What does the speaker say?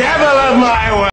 devil of my world.